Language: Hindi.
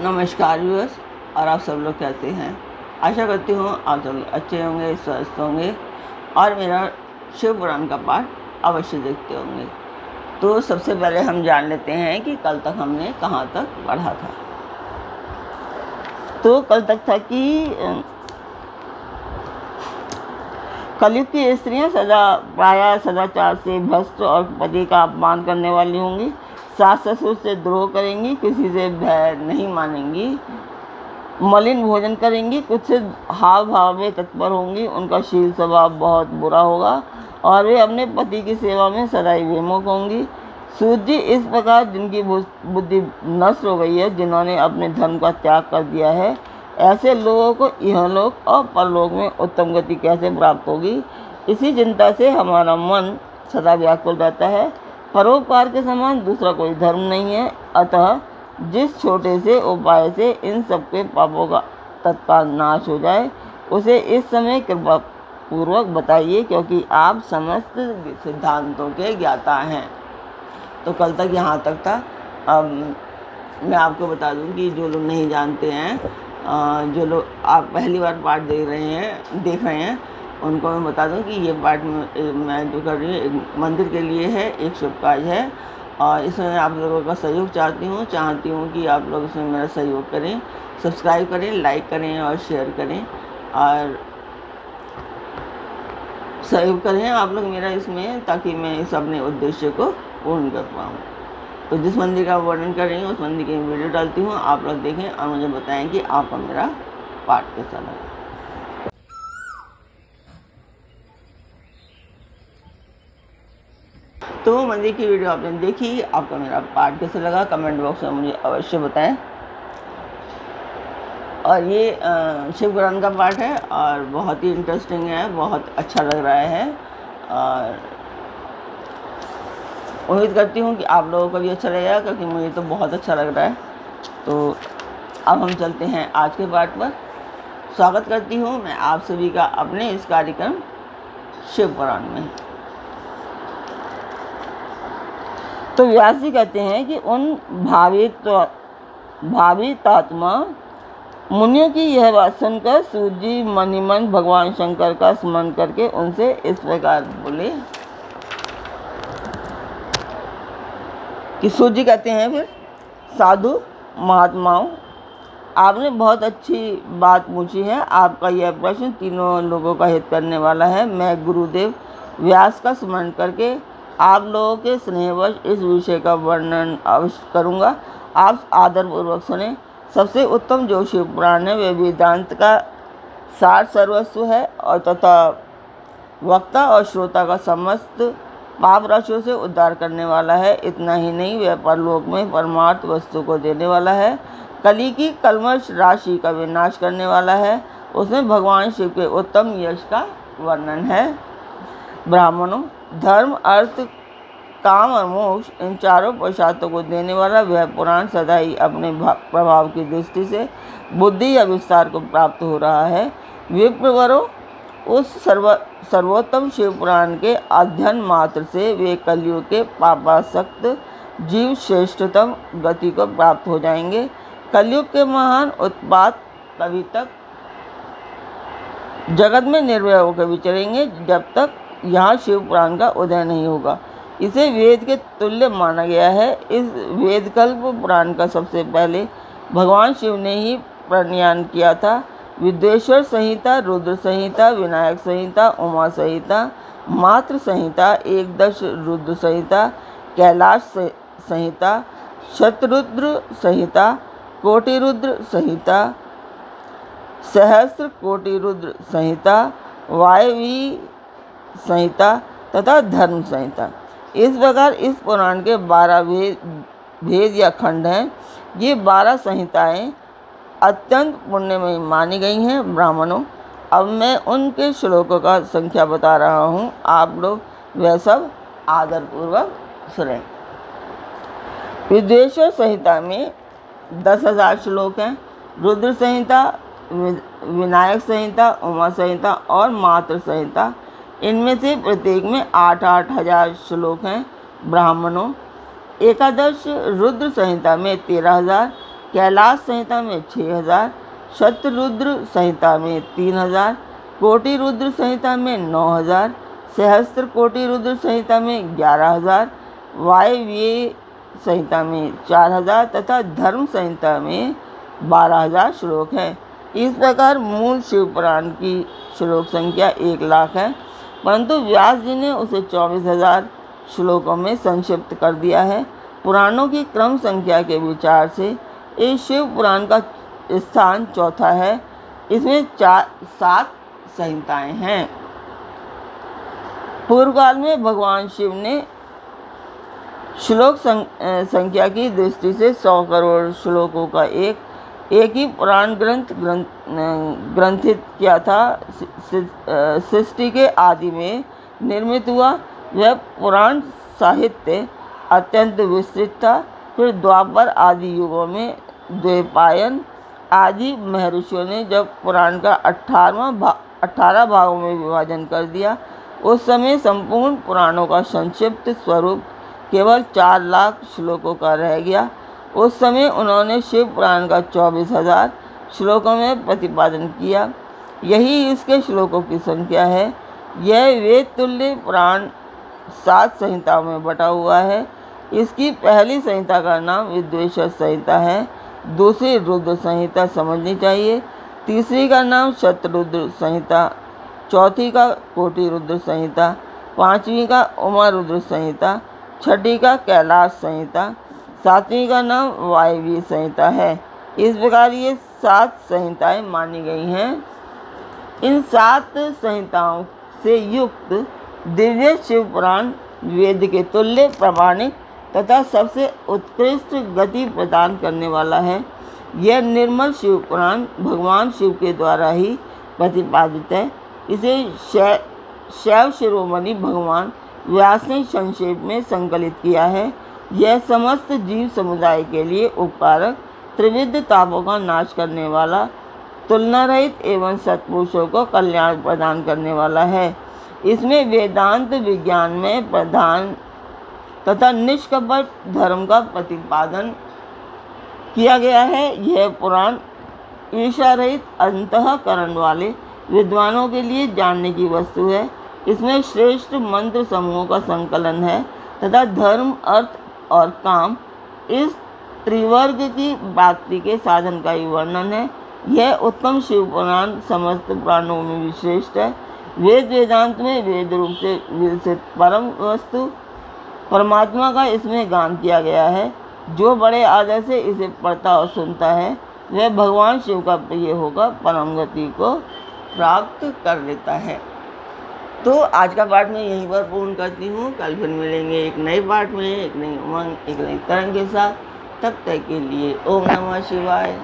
नमस्कार व्यूअर्स और आप सब लोग कैसे हैं? आशा करती हूँ आप सब लोग अच्छे होंगे, स्वस्थ होंगे, और मेरा शिव पुराण का पाठ अवश्य देखते होंगे। तो सबसे पहले हम जान लेते हैं कि कल तक हमने कहाँ तक पढ़ा था। तो कल तक था कि कलयुग की स्त्रियाँ सदा प्राय सदाचार से भ्रष्ट और पति का अपमान करने वाली होंगी। सास ससुर से द्रोह करेंगी, किसी से भय नहीं मानेंगी, मलिन भोजन करेंगी, कुछ हाव भाव में तत्पर होंगी, उनका शील स्वभाव बहुत बुरा होगा और वे अपने पति की सेवा में सदैव विमुख होंगी। सूर्य इस प्रकार जिनकी बुद्धि नष्ट हो गई है, जिन्होंने अपने धर्म का त्याग कर दिया है, ऐसे लोगों को यह लोक और परलोक में उत्तम गति कैसे प्राप्त होगी? इसी चिंता से हमारा मन सदा व्याकुल रहता है। परोपकार के समान दूसरा कोई धर्म नहीं है। अतः जिस छोटे से उपाय से इन सबके पापों का तत्काल नाश हो जाए, उसे इस समय कृपा पूर्वक बताइए क्योंकि आप समस्त सिद्धांतों के ज्ञाता हैं। तो कल तक यहाँ तक था। अब मैं आपको बता दूँ कि जो लोग नहीं जानते हैं जो लोग आप पहली बार पाठ देख रहे हैं, देख रहे हैं उनको मैं बता दूँ कि ये पाठ मैं जो कर रही हूँ मंदिर के लिए है, एक शुभ कार्य है। और इसमें आप लोगों का सहयोग चाहती हूँ चाहती हूँ कि आप लोग इसमें मेरा सहयोग करें सब्सक्राइब करें लाइक करें और शेयर करें। और सहयोग करें आप लोग मेरा इसमें, ताकि मैं इस अपने उद्देश्य को पूर्ण कर पाऊँ। तो जिस मंदिर का वर्णन कर रही हूँ, उस मंदिर की वीडियो डालती हूँ, आप लोग देखें और मुझे बताएँ कि आपका मेरा पाठ कैसा लगा। तो मंदिर की वीडियो आपने देखी, आपका मेरा पार्ट कैसे लगा? कमेंट बॉक्स में मुझे अवश्य बताएँ। और ये शिव पुराण का पार्ट है और बहुत ही इंटरेस्टिंग है, बहुत अच्छा लग रहा है। और उम्मीद करती हूँ कि आप लोगों को भी अच्छा लगेगा, क्योंकि मुझे तो बहुत अच्छा लग रहा है। तो अब हम चलते हैं आज के पार्ट पर। स्वागत करती हूँ मैं आप सभी का अपने इस कार्यक्रम शिव पुराण में। तो व्यास जी कहते हैं कि उन भावी तो भावी तात्मा मुनियों की यह बात सुनकर सूर्य मणिमन भगवान शंकर का स्मरण करके उनसे इस प्रकार बोले। कि सूर्य कहते हैं फिर, साधु, महात्माओं, आपने बहुत अच्छी बात पूछी है। आपका यह प्रश्न तीनों लोगों का हित करने वाला है। मैं गुरुदेव व्यास का स्मरण करके आप लोगों के स्नेहवश इस विषय का वर्णन अवश्य करूँगा। आप आदरपूर्वक सुने। सबसे उत्तम जो शिव पुराण है। वे वेदांत का सार सर्वस्व है और तथा वक्ता और श्रोता का समस्त पाप राशियों से उद्धार करने वाला है। इतना ही नहीं वह परलोक में परमार्थ वस्तु को देने वाला है। कली की कलमश राशि का विनाश करने वाला है। उसमें भगवान शिव के उत्तम यश का वर्णन है। ब्राह्मणों, धर्म, अर्थ, काम और मोक्ष, इन चारों पुरुषार्थों को देने वाला वह पुराण सदा ही अपने प्रभाव की दृष्टि से बुद्धि या विस्तार को प्राप्त हो रहा है। विप्रवरों, उस सर्व, सर्वोत्तम शिव पुराण के अध्ययन मात्र से वे कलयुग के पापासक्त, जीव श्रेष्ठतम गति को प्राप्त हो जाएँगे। कलयुग के महान उत्पाद कभी तक जगत में निर्भय होकर विचरेंगे जब तक यहाँ शिव पुराण का उदय नहीं होगा। इसे वेद के तुल्य माना गया है। इस वेदकल्प पुराण का सबसे पहले भगवान शिव ने ही प्रणयन किया था। विद्वेश्वर संहिता, रुद्र संहिता, विनायक संहिता, उमा संहिता मात्र संहिता, एकदश रुद्र संहिता, कैलाश संहिता, शतरुद्र संहिता, कोटिरुद्र संहिता सहस्र कोटिरुद्र संहिता, वायवी संहिता तथा धर्म संहिता। इस प्रकार इस पुराण के बारह भेद भेद या खंड हैं। ये बारह संहिताएँ अत्यंत पुण्यमयी मानी गई हैं ब्राह्मणों। अब मैं उनके श्लोकों का संख्या बता रहा हूँ। आप लोग वह सब आदरपूर्वक सुने। विद्वेश्वर संहिता में दस हज़ार श्लोक हैं। रुद्र संहिता विनायक संहिता, उमा संहिता और मात्र संहिता। इनमें से प्रत्येक में आठ आठ हज़ार श्लोक हैं, ब्राह्मणों। एकादश रुद्र संहिता में तेरह हज़ार, कैलाश संहिता में छः हज़ार, शतरुद्र संहिता में तीन हज़ार, कोटि रुद्र संहिता में नौ हज़ार, सहस्त्र कोटि रुद्र संहिता में ग्यारह हज़ार, वायव्य संहिता में चार हज़ार तथा धर्म संहिता में बारह हज़ार श्लोक हैं। इस प्रकार मूल शिव पुराण की श्लोक संख्या एक लाख है। परंतु व्यास जी ने उसे चौबीस हज़ार श्लोकों में संक्षिप्त कर दिया है। पुराणों की क्रम संख्या के विचार से इस शिव पुराण का स्थान चौथा है। इसमें चार, सात संहिताएँ हैं। पूर्व काल में भगवान शिव ने श्लोक संख्या की दृष्टि से सौ करोड़ श्लोकों का एक एक ही पुराण ग्रंथ ग्रंथ ग्रंथित किया था सृष्टि के आदि में निर्मित हुआ। वह पुराण साहित्य अत्यंत विस्तृत था। फिर द्वापर आदि युगों में द्वैपायन आदि महर्षियों ने जब पुराण का अट्ठारहवा भा अट्ठारह भागों में विभाजन कर दिया, उस समय संपूर्ण पुराणों का संक्षिप्त स्वरूप केवल चार लाख श्लोकों का रह गया। उस समय उन्होंने शिव पुराण का चौबीस हज़ार श्लोकों में प्रतिपादन किया। यही इसके श्लोकों की संख्या है। यह वेद तुल्य पुराण सात संहिताओं में बटा हुआ है। इसकी पहली संहिता का नाम विद्वेश्वर संहिता है। दूसरी रुद्र संहिता समझनी चाहिए। तीसरी का नाम शतरुद्र संहिता। चौथी का कोटि रुद्र संहिता। पांचवी का उमा रुद्र संहिता। छठी का कैलाश संहिता। सातवीं का नाम वायवी संहिता है। इस प्रकार ये सात संहिताएँ मानी गई हैं। इन सात संहिताओं से युक्त दिव्य शिव पुराण, वेद के तुल्य प्रमाणिक तथा सबसे उत्कृष्ट गति प्रदान करने वाला है। यह निर्मल शिव पुराण भगवान शिव के द्वारा ही प्रतिपादित है। इसे शैव शिरोमणि भगवान व्यास ने संक्षेप में संकलित किया है। यह समस्त जीव समुदाय के लिए उपकारक, त्रिविध तापों का नाश करने वाला तुलना रहित एवं सत्पुरुषों को कल्याण प्रदान करने वाला है। इसमें वेदांत विज्ञान में प्रधान तथा निष्कपट धर्म का प्रतिपादन किया गया है। यह पुराण ईर्षा रहित अंतकरण वाले विद्वानों के लिए जानने की वस्तु है। इसमें श्रेष्ठ मंत्र समूहों का संकलन है तथा धर्म, अर्थ और काम इस त्रिवर्ग की प्राप्ति के साधन का ही वर्णन है। यह उत्तम शिव पुराण समस्त पुराणों में विश्रेष्ठ है। वेद वेदांत में वेद रूप से विकसित परम वस्तु परमात्मा का इसमें गान किया गया है। जो बड़े आदर से इसे पढ़ता और सुनता है, वह भगवान शिव का प्रिय होकर परम गति को प्राप्त कर लेता है। तो आज का पार्ट मैं यहीं पर पूर्ण करती हूँ। कल फिर मिलेंगे एक नए पार्ट में, एक नई उमंग, एक नई तरंग के साथ। तब तक के लिए ओम नमः शिवाय।